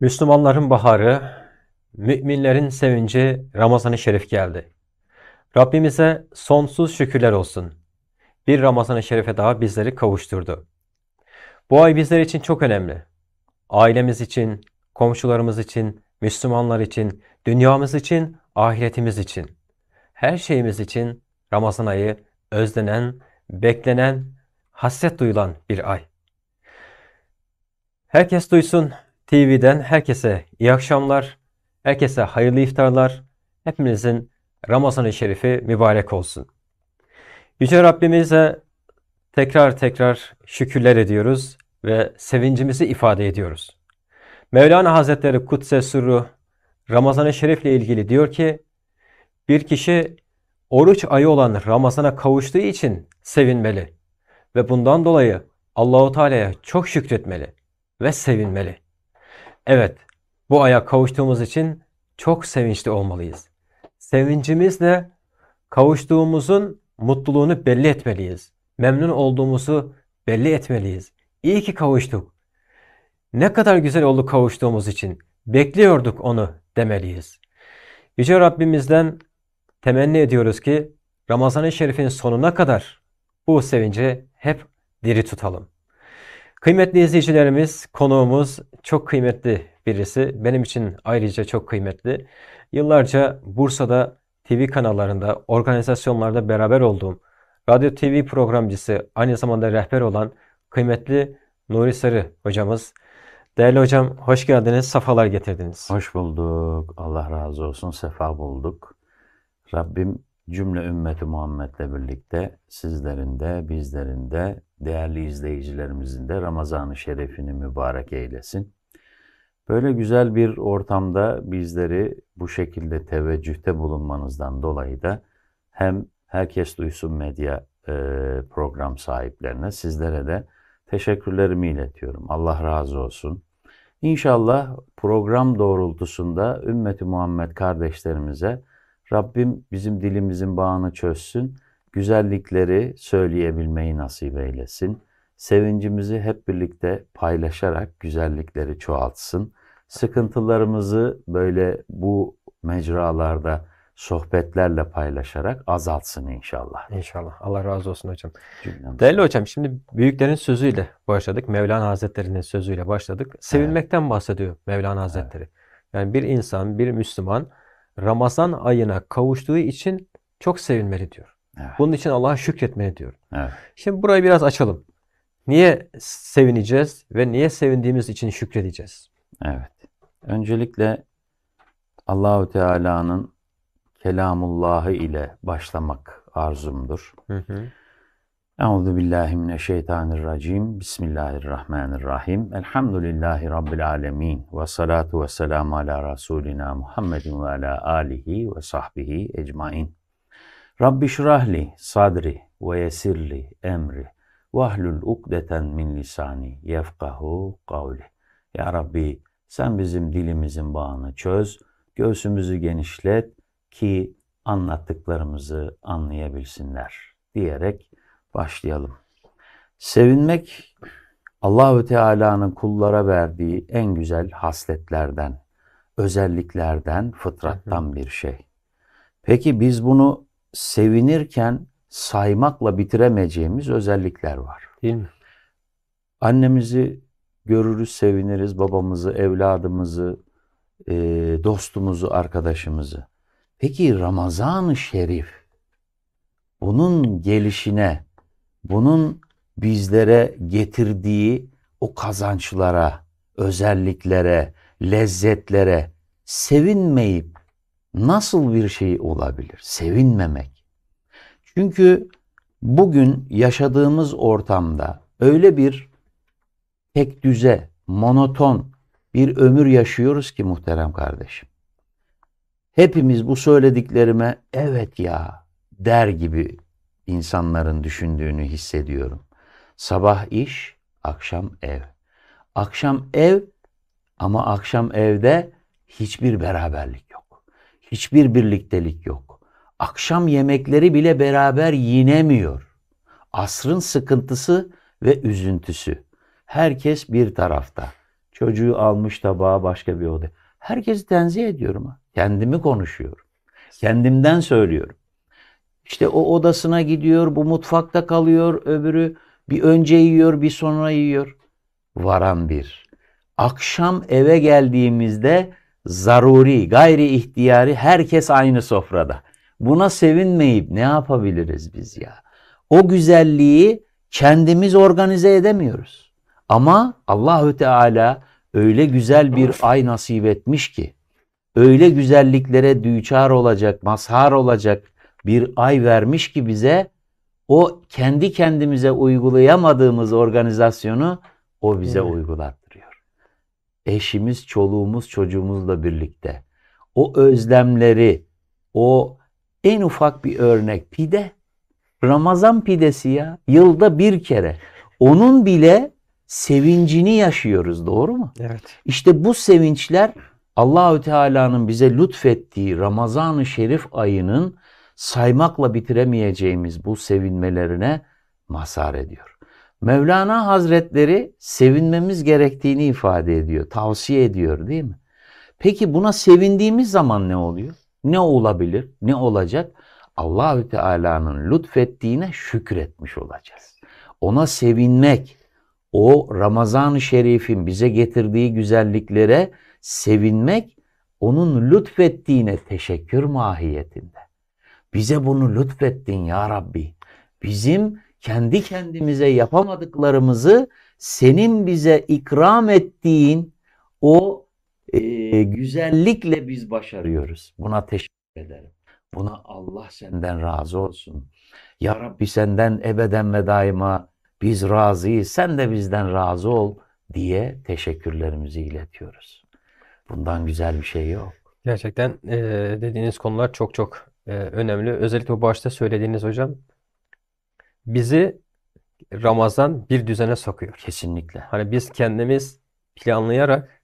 Müslümanların baharı, müminlerin sevinci Ramazan-ı Şerif geldi. Rabbimize sonsuz şükürler olsun. Bir Ramazan-ı Şerif'e daha bizleri kavuşturdu. Bu ay bizler için çok önemli. Ailemiz için, komşularımız için, Müslümanlar için, dünyamız için, ahiretimiz için. Her şeyimiz için Ramazan ayı özlenen, beklenen, hasret duyulan bir ay. Herkes duysun, TV'den herkese iyi akşamlar, herkese hayırlı iftarlar, hepimizin Ramazan-ı Şerifi mübarek olsun. Yüce Rabbimize tekrar tekrar şükürler ediyoruz ve sevincimizi ifade ediyoruz. Mevlana Hazretleri Kutse Sürru Ramazan-ı Şerif ile ilgili diyor ki, bir kişi oruç ayı olan Ramazan'a kavuştuğu için sevinmeli ve bundan dolayı Allahu Teala'ya çok şükretmeli ve sevinmeli. Evet, bu aya kavuştuğumuz için çok sevinçli olmalıyız. Sevincimizle kavuştuğumuzun mutluluğunu belli etmeliyiz. Memnun olduğumuzu belli etmeliyiz. İyi ki kavuştuk. Ne kadar güzel oldu kavuştuğumuz için. Bekliyorduk onu demeliyiz. Yüce Rabbimizden temenni ediyoruz ki Ramazan-ı Şerif'in sonuna kadar bu sevinci hep diri tutalım. Kıymetli izleyicilerimiz, konuğumuz çok kıymetli birisi. Benim için ayrıca çok kıymetli. Yıllarca Bursa'da TV kanallarında, organizasyonlarda beraber olduğum radyo TV programcısı, aynı zamanda rehber olan kıymetli Nuri Sarı hocamız. Değerli hocam hoş geldiniz, safalar getirdiniz. Hoş bulduk. Allah razı olsun. Sefa bulduk. Rabbim cümle ümmeti Muhammed'le birlikte sizlerin de bizlerin de değerli izleyicilerimizin de Ramazan-ı Şerefini mübarek eylesin. Böyle güzel bir ortamda bizleri bu şekilde teveccühte bulunmanızdan dolayı da hem Herkes Duysun Medya e, program sahiplerine sizlere de teşekkürlerimi iletiyorum. Allah razı olsun. İnşallah program doğrultusunda ümmeti Muhammed kardeşlerimize Rabbim bizim dilimizin bağını çözsün, güzellikleri söyleyebilmeyi nasip eylesin. Sevincimizi hep birlikte paylaşarak güzellikleri çoğaltsın. Sıkıntılarımızı böyle bu mecralarda sohbetlerle paylaşarak azaltsın inşallah. İnşallah. Allah razı olsun hocam. Cümlemize. Değerli hocam şimdi büyüklerin sözüyle başladık. Mevlana Hazretleri'nin sözüyle başladık. Sevinmekten bahsediyor Mevlana Hazretleri. Yani bir insan, bir Müslüman Ramazan ayına kavuştuğu için çok sevinmeli diyor. Evet. Bunun için Allah'a şükretmeli diyor. Evet. Şimdi burayı biraz açalım. Niye sevineceğiz ve niye sevindiğimiz için şükredeceğiz? Evet. Öncelikle Allahü Teala'nın kelamullahı ile başlamak arzumdur. Hı hı. Euzu billahi mineşşeytanirracim. Bismillahirrahmanirrahim. Elhamdülillahi rabbil alamin. Ve salatu ve selamu ala rasulina Muhammedin ve ala alihi ve sahbihi ecmaîn. Rabbi şrahli sadri ve yesirli emri. Vahlul ukdeten min lisani yefkahu kavli. Ya Rabbi sen bizim dilimizin bağını çöz, göğsümüzü genişlet ki anlattıklarımızı anlayabilsinler diyerek başlayalım. Sevinmek Allahü Teala'nın kullara verdiği en güzel hasletlerden, özelliklerden, fıtrattan bir şey. Peki biz bunu sevinirken saymakla bitiremeyeceğimiz özellikler var. Değil mi? Annemizi görürüz, seviniriz, babamızı, evladımızı, e, dostumuzu, arkadaşımızı. Peki Ramazan-ı Şerif bunun gelişine, bunun bizlere getirdiği o kazançlara, özelliklere, lezzetlere sevinmeyip nasıl bir şey olabilir? Sevinmemek. Çünkü bugün yaşadığımız ortamda öyle bir tek düze, monoton bir ömür yaşıyoruz ki muhterem kardeşim. Hepimiz bu söylediklerime evet ya der gibi insanların düşündüğünü hissediyorum. Sabah iş, akşam ev. Akşam ev ama akşam evde hiçbir beraberlik yok. Hiçbir birliktelik yok. Akşam yemekleri bile beraber yinemiyor. Asrın sıkıntısı ve üzüntüsü. Herkes bir tarafta. Çocuğu almış tabağa başka bir odaya. Herkesi tenzih ediyorum. Kendimi konuşuyorum. Kendimden söylüyorum. İşte o odasına gidiyor, bu mutfakta kalıyor, öbürü bir önce yiyor, bir sonra yiyor. Varan bir. Akşam eve geldiğimizde zaruri, gayri ihtiyari herkes aynı sofrada. Buna sevinmeyip ne yapabiliriz biz ya? O güzelliği kendimiz organize edemiyoruz. Ama Allahü Teala öyle güzel bir ay nasip etmiş ki, öyle güzelliklere düçar olacak, mazhar olacak bir ay vermiş ki bize, o kendi kendimize uygulayamadığımız organizasyonu o bize Evet. uygulattırıyor. Eşimiz, çoluğumuz, çocuğumuzla birlikte. O özlemleri, o en ufak bir örnek pide. Ramazan pidesi ya. Yılda bir kere. Onun bile sevincini yaşıyoruz doğru mu? Evet. İşte bu sevinçler Allahü Teala'nın bize lütfettiği Ramazan-ı Şerif ayının saymakla bitiremeyeceğimiz bu sevinmelerine mazhar ediyor. Mevlana Hazretleri sevinmemiz gerektiğini ifade ediyor, tavsiye ediyor değil mi? Peki buna sevindiğimiz zaman ne oluyor? Ne olabilir? Ne olacak? Allahü Teala'nın lütfettiğine şükretmiş olacağız. Ona sevinmek, o Ramazan-ı Şerif'in bize getirdiği güzelliklere sevinmek, onun lütfettiğine teşekkür mahiyetinde. Bize bunu lütfettin ya Rabbi. Bizim kendi kendimize yapamadıklarımızı senin bize ikram ettiğin o e, güzellikle biz başarıyoruz. Buna teşekkür ederim. Buna Allah senden razı olsun. Ya Rabbi senden ebeden ve daima biz razıyız. Sen de bizden razı ol diye teşekkürlerimizi iletiyoruz. Bundan güzel bir şey yok. Gerçekten e, dediğiniz konular çok çok e, önemli. Özellikle başta söylediğiniz hocam bizi Ramazan bir düzene sokuyor. Kesinlikle. Hani biz kendimiz planlayarak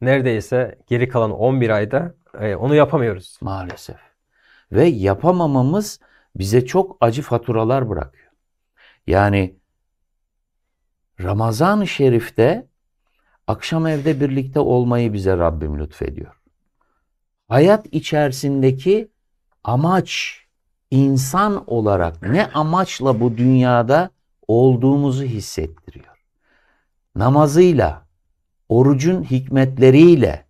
neredeyse geri kalan 11 ayda e, onu yapamıyoruz. Maalesef. Ve yapamamamız bize çok acı faturalar bırakıyor. Yani Ramazan-ı Şerif'te akşam evde birlikte olmayı bize Rabbim lütfediyor. Hayat içerisindeki amaç insan olarak ne amaçla bu dünyada olduğumuzu hissettiriyor. Namazıyla, orucun hikmetleriyle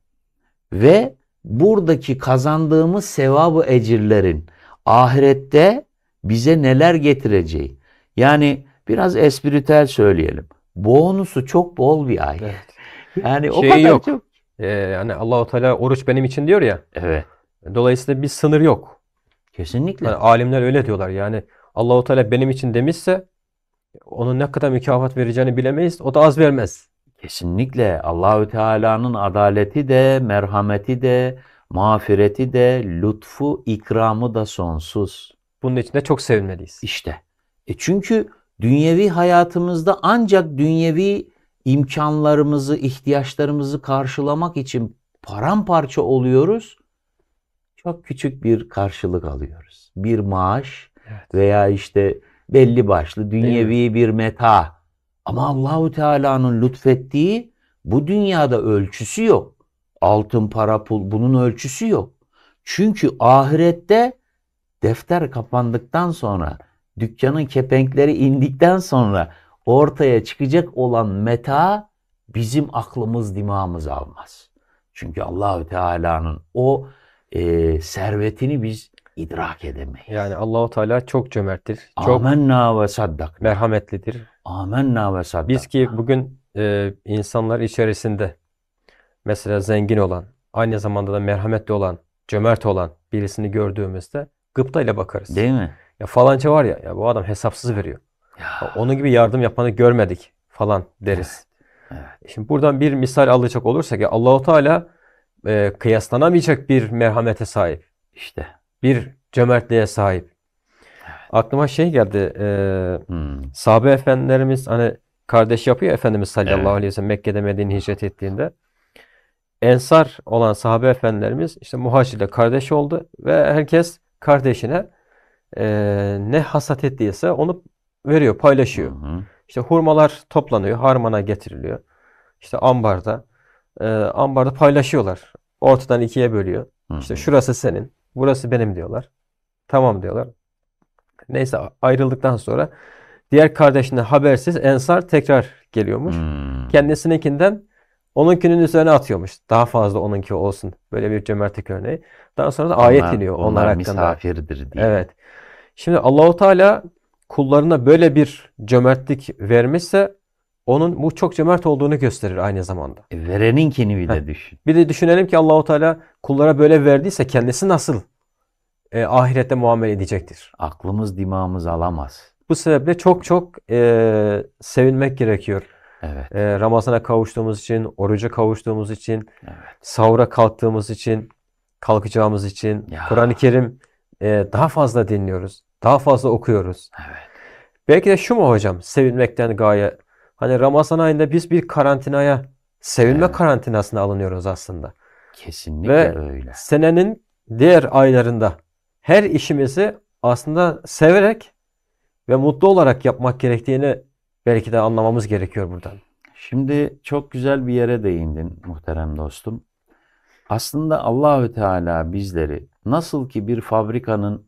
ve buradaki kazandığımız sevabı ecirlerin ahirette bize neler getireceği. Yani biraz espritüel söyleyelim. Bonusu çok bol bir ay. Evet. Yani o Şey kadar yok. çok. E, yani Allahu Teala oruç benim için diyor ya. Evet. Dolayısıyla bir sınır yok. Kesinlikle. Yani alimler öyle diyorlar. Yani Allahu Teala benim için demişse onun ne kadar mükafat vereceğini bilemeyiz. O da az vermez. Kesinlikle Allahü Teala'nın adaleti de, merhameti de, mağfireti de, lütfu, ikramı da sonsuz. Bunun için de çok sevinmeliyiz. İşte. E çünkü dünyevi hayatımızda ancak dünyevi imkanlarımızı, ihtiyaçlarımızı karşılamak için paramparça oluyoruz. Çok küçük bir karşılık alıyoruz. Bir maaş Evet. veya işte belli başlı dünyevi bir meta. Ama Allahu Teala'nın lütfettiği bu dünyada ölçüsü yok. Altın, para, pul bunun ölçüsü yok. Çünkü ahirette defter kapandıktan sonra, dükkanın kepenkleri indikten sonra ortaya çıkacak olan meta bizim aklımız dimağımız almaz. Çünkü Allahü Teala'nın o e, servetini biz idrak edemeyiz. Yani Allahu Teala çok cömerttir. Çok Amenna ve saddak. merhametlidir. Amenna ve saddak. Biz ki bugün e, insanlar içerisinde mesela zengin olan, aynı zamanda da merhametli olan, cömert olan birisini gördüğümüzde gıptayla bakarız. Değil mi? Ya falanca var ya, ya bu adam hesapsız veriyor. Ya, Onun gibi yardım yapanı görmedik falan deriz. evet. Şimdi buradan bir misal alacak olursak ya Allahu Teala e, kıyaslanamayacak bir merhamete sahip, işte. bir cömertliğe sahip. Aklıma şey geldi. E, Hmm. sahabe efendilerimiz hani kardeş yapıyor Efendimiz sallallahu Evet. aleyhi ve sellem Mekke'de Medine'ye hicret ettiğinde. Ensar olan sahabe efendilerimiz işte muhacirle kardeş oldu ve herkes kardeşine e, ne hasat ettiyse onu veriyor, paylaşıyor. Hı hı. İşte hurmalar toplanıyor, harmana getiriliyor. İşte ambarda. E, ambarda paylaşıyorlar. Ortadan ikiye bölüyor. Hı İşte şurası senin, burası benim diyorlar. Tamam diyorlar. Neyse ayrıldıktan sonra diğer kardeşine habersiz Ensar tekrar geliyormuş. Hmm. Kendisininkinden onunkinin üzerine atıyormuş. Daha fazla onunki olsun. Böyle bir cömertlik örneği. Daha sonra da ayet Onlar- iniyor onlar, onlar hakkında. misafirdir diye. Evet. Şimdi Allahu Teala kullarına böyle bir cömertlik vermişse onun bu çok cömert olduğunu gösterir aynı zamanda. E, Vereninkini bir de düşün. Bir de düşünelim ki Allahu Teala kullara böyle verdiyse kendisi nasıl e, ahirette muamele edecektir. Aklımız dimağımız alamaz. Bu sebeple çok çok e, sevinmek gerekiyor. Evet. E, Ramazana kavuştuğumuz için, oruca kavuştuğumuz için, Evet. sahura kalktığımız için, kalkacağımız için. Kur'an-ı Kerim e, daha fazla dinliyoruz, daha fazla okuyoruz. Evet. Belki de şu mu hocam, sevinmekten gaye? Hani Ramazan ayında biz bir karantinaya, sevinme Evet. karantinasına alınıyoruz aslında. Kesinlikle Ve öyle. Senenin diğer aylarında her işimizi aslında severek ve mutlu olarak yapmak gerektiğini belki de anlamamız gerekiyor buradan. Şimdi çok güzel bir yere değindin muhterem dostum. Aslında Allahü Teala bizleri nasıl ki bir fabrikanın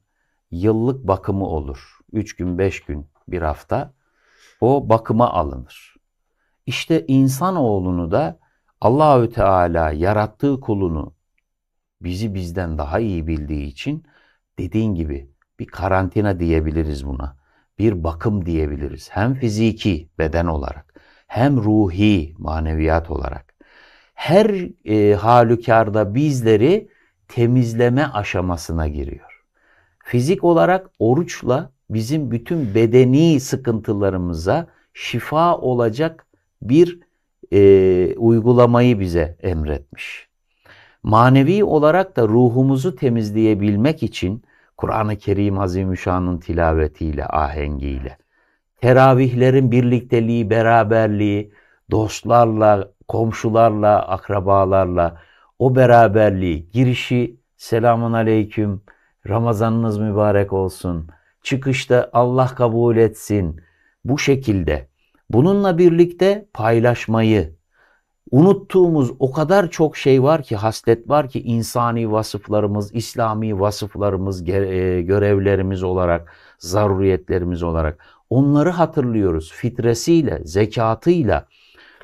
yıllık bakımı olur. Üç gün, beş gün, bir hafta o bakıma alınır. İşte insanoğlunu da Allahü Teala yarattığı kulunu bizi bizden daha iyi bildiği için dediğin gibi bir karantina diyebiliriz buna. Bir bakım diyebiliriz. Hem fiziki beden olarak hem ruhi maneviyat olarak. Her e, halükarda bizleri temizleme aşamasına giriyor. Fizik olarak oruçla bizim bütün bedeni sıkıntılarımıza şifa olacak bir e, uygulamayı bize emretmiş. Manevi olarak da ruhumuzu temizleyebilmek için Kur'an-ı Kerim Azimüşşan'ın tilavetiyle, ahengiyle, teravihlerin birlikteliği, beraberliği, dostlarla, komşularla, akrabalarla o beraberliği, girişi selamun aleyküm, Ramazanınız mübarek olsun, çıkışta Allah kabul etsin. Bu şekilde bununla birlikte paylaşmayı, unuttuğumuz o kadar çok şey var ki, haslet var ki insani vasıflarımız, İslami vasıflarımız, e, görevlerimiz olarak, zaruriyetlerimiz olarak onları hatırlıyoruz. Fitresiyle, zekatıyla,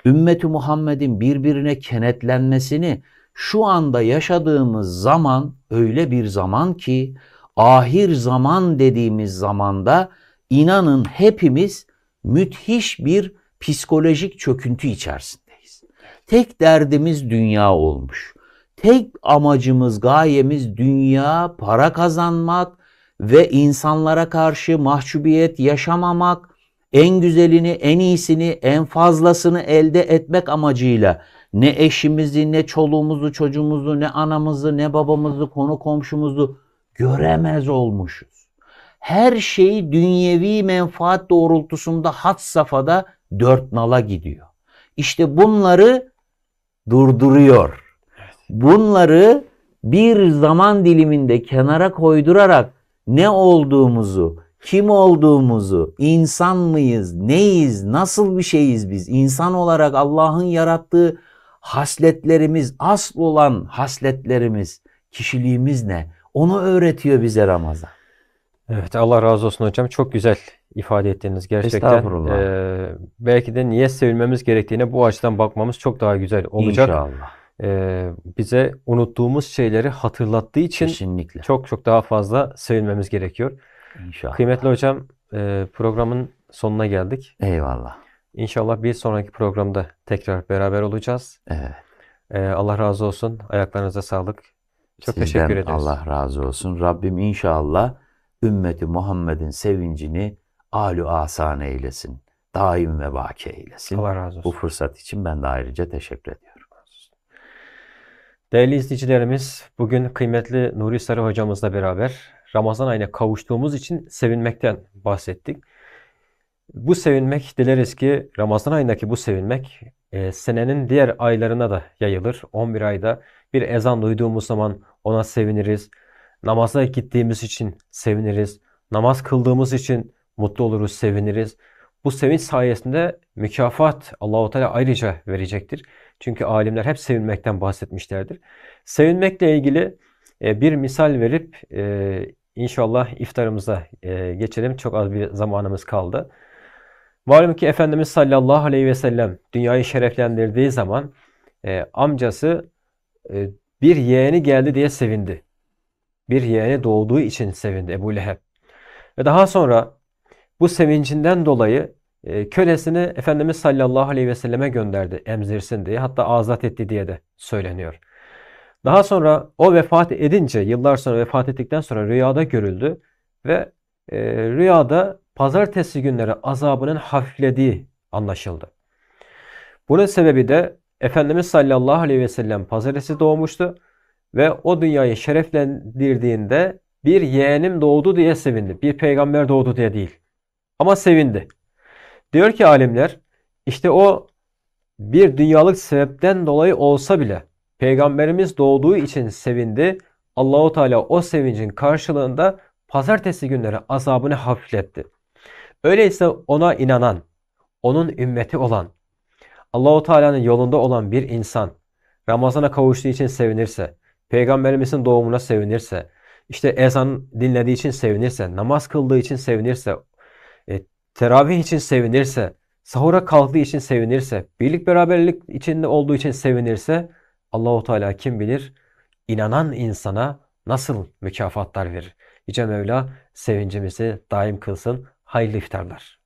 ümmeti Muhammed'in birbirine kenetlenmesini şu anda yaşadığımız zaman öyle bir zaman ki ahir zaman dediğimiz zamanda inanın hepimiz müthiş bir psikolojik çöküntü içerisindeyiz. Tek derdimiz dünya olmuş. Tek amacımız, gayemiz dünya, para kazanmak ve insanlara karşı mahcubiyet yaşamamak, en güzelini, en iyisini, en fazlasını elde etmek amacıyla ne eşimizi, ne çoluğumuzu, çocuğumuzu, ne anamızı, ne babamızı, konu komşumuzu göremez olmuşuz. Her şey dünyevi menfaat doğrultusunda had safhada dört nala gidiyor. İşte bunları durduruyor. Bunları bir zaman diliminde kenara koydurarak ne olduğumuzu, kim olduğumuzu, insan mıyız, neyiz, nasıl bir şeyiz biz? İnsan olarak Allah'ın yarattığı hasletlerimiz, asıl olan hasletlerimiz, kişiliğimiz ne? Onu öğretiyor bize Ramazan. Evet Allah razı olsun hocam. Çok güzel ifade ettiniz gerçekten. Estağfurullah. Ee, belki de niye sevilmemiz gerektiğine bu açıdan bakmamız çok daha güzel olacak. İnşallah. Ee, bize unuttuğumuz şeyleri hatırlattığı için Kesinlikle. çok çok daha fazla sevilmemiz gerekiyor. İnşallah. Kıymetli hocam, e, programın sonuna geldik. Eyvallah. İnşallah bir sonraki programda tekrar beraber olacağız. Evet. Ee, Allah razı olsun. Ayaklarınıza sağlık. Çok Sizden teşekkür ederiz. Allah razı olsun. Rabbim inşallah ümmeti Muhammed'in sevincini alü asan eylesin. Daim ve baki eylesin. Allah razı Bu olsun. fırsat için ben de ayrıca teşekkür ediyorum. Değerli izleyicilerimiz, bugün kıymetli Nuri Sarı hocamızla beraber Ramazan ayına kavuştuğumuz için sevinmekten bahsettik. Bu sevinmek, dileriz ki Ramazan ayındaki bu sevinmek e, senenin diğer aylarına da yayılır. 11 ayda bir ezan duyduğumuz zaman ona seviniriz. Namaza gittiğimiz için seviniriz. Namaz kıldığımız için mutlu oluruz, seviniriz. Bu sevinç sayesinde mükafat Allahu Teala ayrıca verecektir. Çünkü alimler hep sevinmekten bahsetmişlerdir. Sevinmekle ilgili e, bir misal verip e, inşallah iftarımıza e, geçelim. Çok az bir zamanımız kaldı. Malum ki Efendimiz sallallahu aleyhi ve sellem dünyayı şereflendirdiği zaman amcası bir yeğeni geldi diye sevindi. Bir yeğeni doğduğu için sevindi Ebu Leheb. Ve daha sonra bu sevincinden dolayı e, kölesini Efendimiz sallallahu aleyhi ve selleme gönderdi emzirsin diye. Hatta azat etti diye de söyleniyor. Daha sonra o vefat edince, yıllar sonra vefat ettikten sonra rüyada görüldü ve e, rüyada pazartesi günleri azabının hafiflediği anlaşıldı. Bunun sebebi de Efendimiz sallallahu aleyhi ve sellem pazartesi doğmuştu ve o dünyayı şereflendirdiğinde bir yeğenim doğdu diye sevindi. Bir peygamber doğdu diye değil. Ama sevindi. Diyor ki alimler işte o bir dünyalık sebepten dolayı olsa bile peygamberimiz doğduğu için sevindi. Allahu Teala o sevincin karşılığında pazartesi günleri azabını hafifletti. Öyleyse ona inanan, onun ümmeti olan, Allahu Teala'nın yolunda olan bir insan Ramazan'a kavuştuğu için sevinirse, peygamberimizin doğumuna sevinirse, işte ezan dinlediği için sevinirse, namaz kıldığı için sevinirse, e, teravih için sevinirse, sahura kalktığı için sevinirse, birlik beraberlik içinde olduğu için sevinirse, Allahu Teala kim bilir inanan insana nasıl mükafatlar verir. Yüce Mevla sevincimizi daim kılsın. Hayırlı iftarlar.